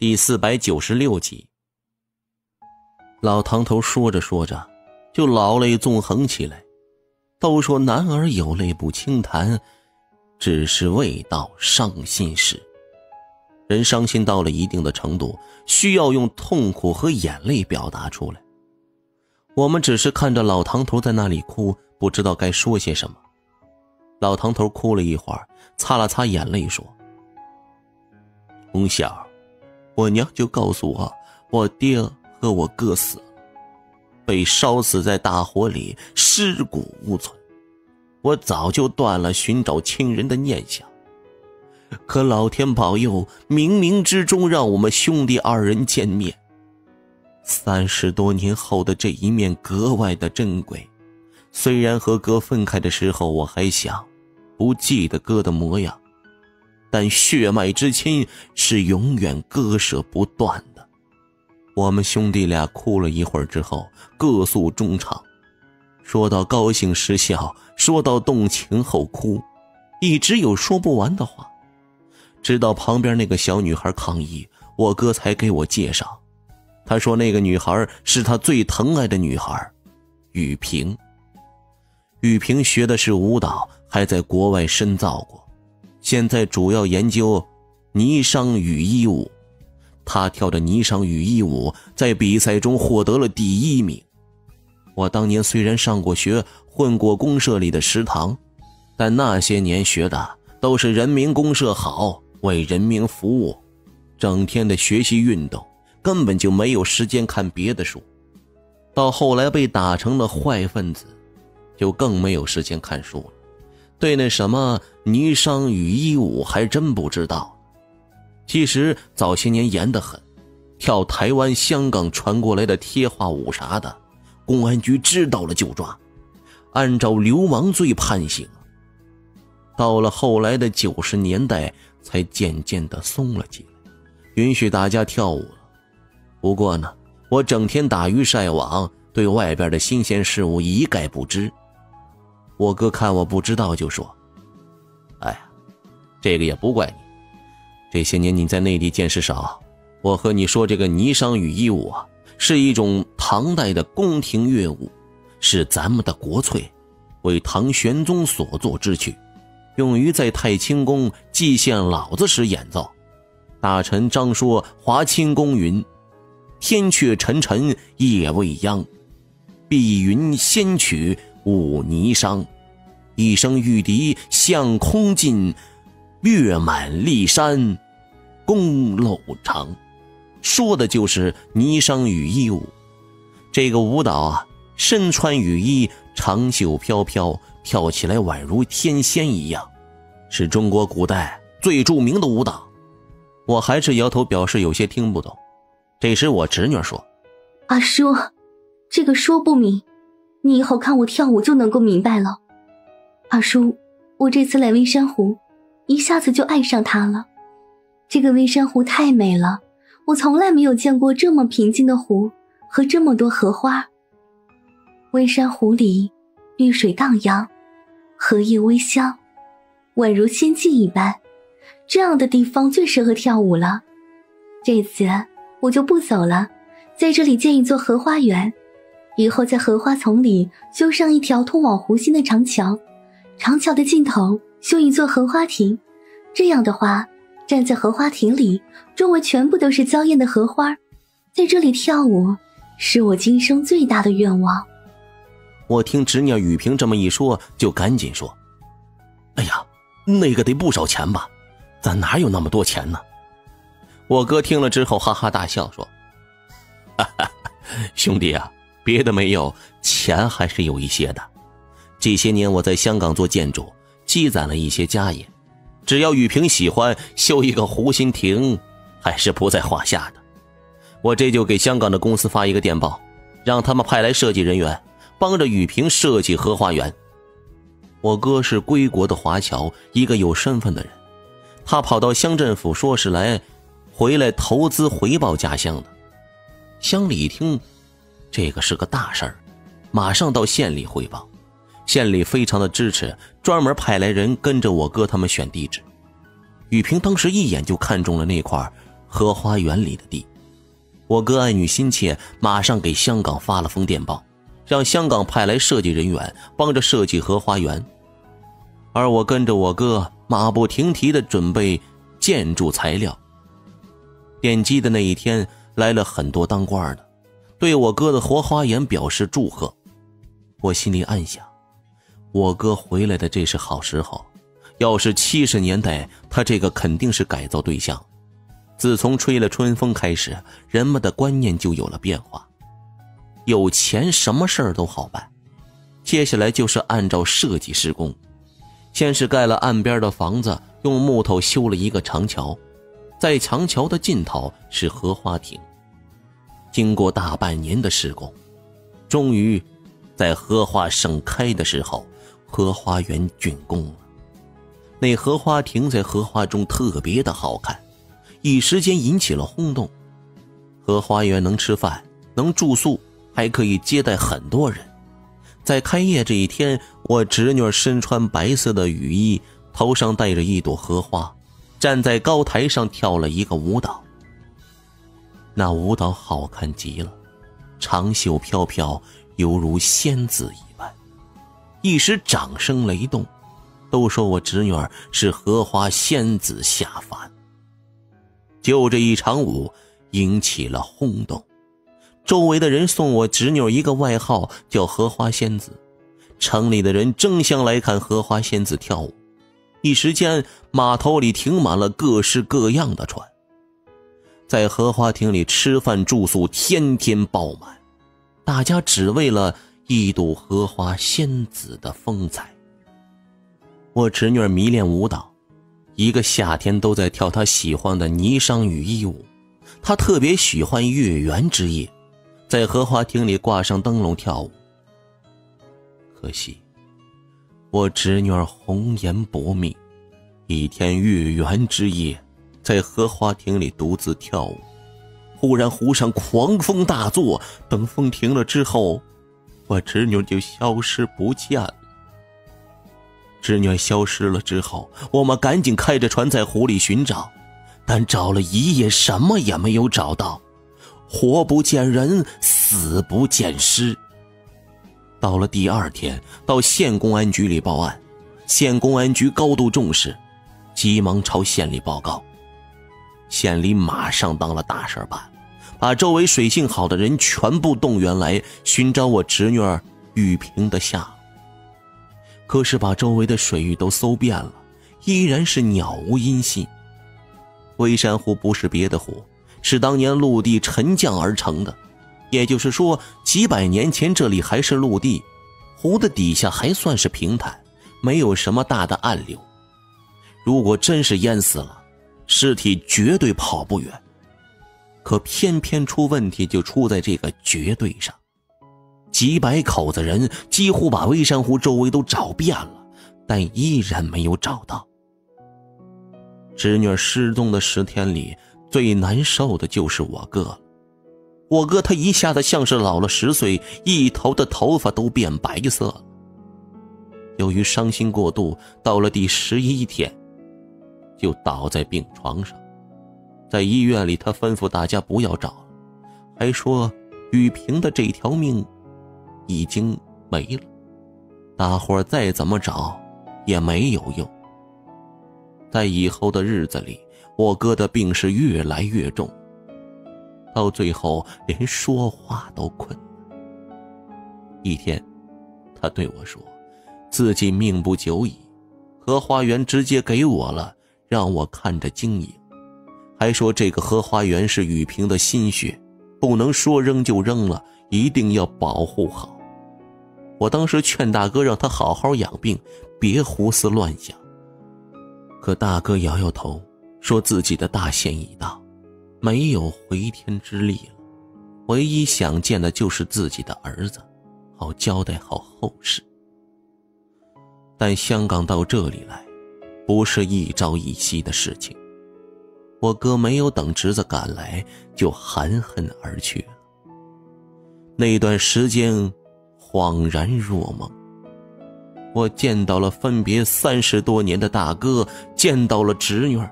第四百九十六集。老唐头说着说着，就老泪纵横起来。都说男儿有泪不轻弹，只是未到伤心时。人伤心到了一定的程度，需要用痛苦和眼泪表达出来。我们只是看着老唐头在那里哭，不知道该说些什么。老唐头哭了一会儿，擦了擦眼泪，说：“从小，我娘就告诉我，我爹和我哥死了，被烧死在大火里，尸骨无存。我早就断了寻找亲人的念想。可老天保佑，冥冥之中让我们兄弟二人见面。三十多年后的这一面格外的珍贵。虽然和哥分开的时候，我还想。”不记得哥的模样，但血脉之亲是永远割舍不断的。我们兄弟俩哭了一会儿之后，各诉衷肠，说到高兴时笑，说到动情后哭，一直有说不完的话。直到旁边那个小女孩抗议，我哥才给我介绍。他说那个女孩是他最疼爱的女孩，雨萍。雨萍学的是舞蹈。还在国外深造过，现在主要研究霓裳羽衣舞。他跳的霓裳羽衣舞在比赛中获得了第一名。我当年虽然上过学，混过公社里的食堂，但那些年学的都是人民公社好，为人民服务，整天的学习运动，根本就没有时间看别的书。到后来被打成了坏分子，就更没有时间看书了。对那什么霓裳羽衣舞还真不知道，其实早些年严得很，跳台湾、香港传过来的贴画舞啥的，公安局知道了就抓，按照流氓罪判刑。到了后来的九十年代，才渐渐的松了起来，允许大家跳舞了。不过呢，我整天打鱼晒网，对外边的新鲜事物一概不知。我哥看我不知道，就说：“哎呀，这个也不怪你。这些年你在内地见识少，我和你说，这个霓裳羽衣舞啊，是一种唐代的宫廷乐舞，是咱们的国粹，为唐玄宗所作之曲，用于在太清宫祭献老子时演奏。大臣张说华清宫云：‘天阙沉沉夜未央，碧云仙曲。’”舞霓裳，一声玉笛向空尽，月满骊山，宫楼长。说的就是霓裳羽衣舞。这个舞蹈啊，身穿羽衣，长袖飘飘，跳起来宛如天仙一样，是中国古代最著名的舞蹈。我还是摇头表示有些听不懂。这时我侄女说：“阿叔，这个说不明。”你以后看我跳舞就能够明白了，二叔，我这次来微山湖，一下子就爱上它了。这个微山湖太美了，我从来没有见过这么平静的湖和这么多荷花。微山湖里，绿水荡漾，荷叶微香，宛如仙境一般。这样的地方最适合跳舞了。这次我就不走了，在这里建一座荷花园。以后在荷花丛里修上一条通往湖心的长桥，长桥的尽头修一座荷花亭。这样的话，站在荷花亭里，周围全部都是娇艳的荷花，在这里跳舞，是我今生最大的愿望。我听侄女雨萍这么一说，就赶紧说：“哎呀，那个得不少钱吧？咱哪有那么多钱呢？”我哥听了之后哈哈大笑说：“哈哈，兄弟啊！”别的没有，钱还是有一些的。这些年我在香港做建筑，积攒了一些家业。只要雨萍喜欢修一个湖心亭，还是不在话下的。我这就给香港的公司发一个电报，让他们派来设计人员，帮着雨萍设计荷花园。我哥是归国的华侨，一个有身份的人，他跑到乡政府说是来回来投资回报家乡的。乡里一听。这个是个大事儿，马上到县里汇报。县里非常的支持，专门派来人跟着我哥他们选地址。雨萍当时一眼就看中了那块荷花园里的地。我哥爱女心切，马上给香港发了封电报，让香港派来设计人员帮着设计荷花园。而我跟着我哥马不停蹄的准备建筑材料。奠基的那一天，来了很多当官的，对我哥的荷花园表示祝贺。我心里暗想，我哥回来的这是好时候。要是七十年代，他这个肯定是改造对象。自从吹了春风开始，人们的观念就有了变化。有钱，什么事儿都好办。接下来就是按照设计施工，先是盖了岸边的房子，用木头修了一个长桥，在长桥的尽头是荷花亭。经过大半年的施工，终于，在荷花盛开的时候，荷花园竣工了。那荷花亭在荷花中特别的好看，一时间引起了轰动。荷花园能吃饭，能住宿，还可以接待很多人。在开业这一天，我侄女身穿白色的雨衣，头上戴着一朵荷花，站在高台上跳了一个舞蹈。那舞蹈好看极了，长袖飘飘，犹如仙子一般，一时掌声雷动。都说我侄女儿是荷花仙子下凡。就这一场舞引起了轰动，周围的人送我侄女一个外号叫荷花仙子，城里的人争相来看荷花仙子跳舞，一时间码头里停满了各式各样的船，在荷花亭里吃饭住宿天天爆满，大家只为了一睹荷花仙子的风采。我侄女迷恋舞蹈，一个夏天都在跳她喜欢的霓裳羽衣舞。她特别喜欢月圆之夜，在荷花亭里挂上灯笼跳舞。可惜，我侄女红颜薄命，一天月圆之夜，在荷花亭里独自跳舞。忽然湖上狂风大作，等风停了之后，我侄女就消失不见了。侄女消失了之后，我们赶紧开着船在湖里寻找，但找了一夜，什么也没有找到，活不见人，死不见尸。到了第二天，到县公安局里报案，县公安局高度重视，急忙朝县里报告，县里马上当了大事办，把周围水性好的人全部动员来寻找我侄女儿玉萍的下落。可是把周围的水域都搜遍了，依然是鸟无音信。微山湖不是别的湖，是当年陆地沉降而成的，也就是说，几百年前这里还是陆地，湖的底下还算是平坦，没有什么大的暗流。如果真是淹死了，尸体绝对跑不远。可偏偏出问题就出在这个绝对上。几百口子人几乎把微山湖周围都找遍了，但依然没有找到。侄女失踪的十天里，最难受的就是我哥。我哥他一下子像是老了十岁，一头的头发都变白色了。由于伤心过度，到了第十一天，就倒在病床上。在医院里，他吩咐大家不要找了，还说雨萍的这条命。已经没了，大伙再怎么找也没有用。在以后的日子里，我哥的病是越来越重，到最后连说话都困难。一天，他对我说：“自己命不久矣，荷花园直接给我了，让我看着经营，还说这个荷花园是雨萍的心血，不能说扔就扔了，一定要保护好。”我当时劝大哥让他好好养病，别胡思乱想。可大哥摇摇头，说自己的大限已到，没有回天之力了，唯一想见的就是自己的儿子，好交代好后事。但香港到这里来，不是一朝一夕的事情。我哥没有等侄子赶来，就含恨而去了。那段时间。恍然若梦，我见到了分别三十多年的大哥，见到了侄女儿，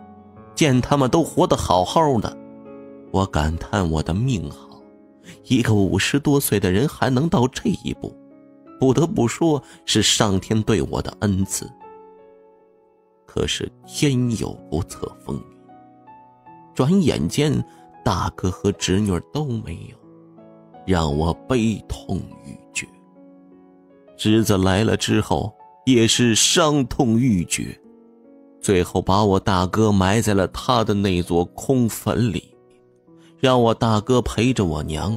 见他们都活得好好的，我感叹我的命好，一个五十多岁的人还能到这一步，不得不说是上天对我的恩赐。可是天有不测风云，转眼间大哥和侄女都没有，让我悲痛欲绝。侄子来了之后也是伤痛欲绝，最后把我大哥埋在了他的那座空坟里。让我大哥陪着我娘，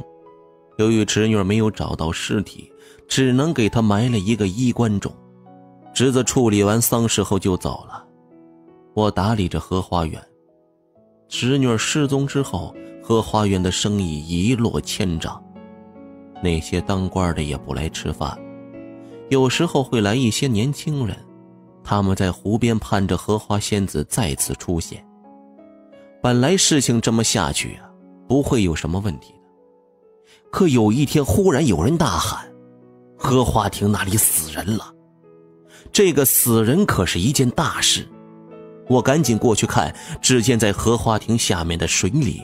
由于侄女没有找到尸体，只能给他埋了一个衣冠冢。侄子处理完丧事后就走了，我打理着荷花园。侄女失踪之后，荷花园的生意一落千丈，那些当官的也不来吃饭，有时候会来一些年轻人，他们在湖边盼着荷花仙子再次出现。本来事情这么下去啊。不会有什么问题的。可有一天，忽然有人大喊：“荷花亭那里死人了！”这个死人可是一件大事。我赶紧过去看，只见在荷花亭下面的水里，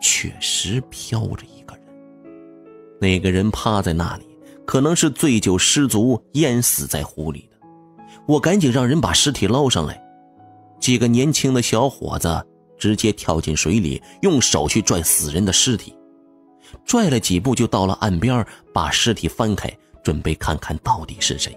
确实飘着一个人。那个人趴在那里，可能是醉酒失足淹死在湖里的。我赶紧让人把尸体捞上来。几个年轻的小伙子。直接跳进水里，用手去拽死人的尸体，拽了几步就到了岸边，把尸体翻开，准备看看到底是谁。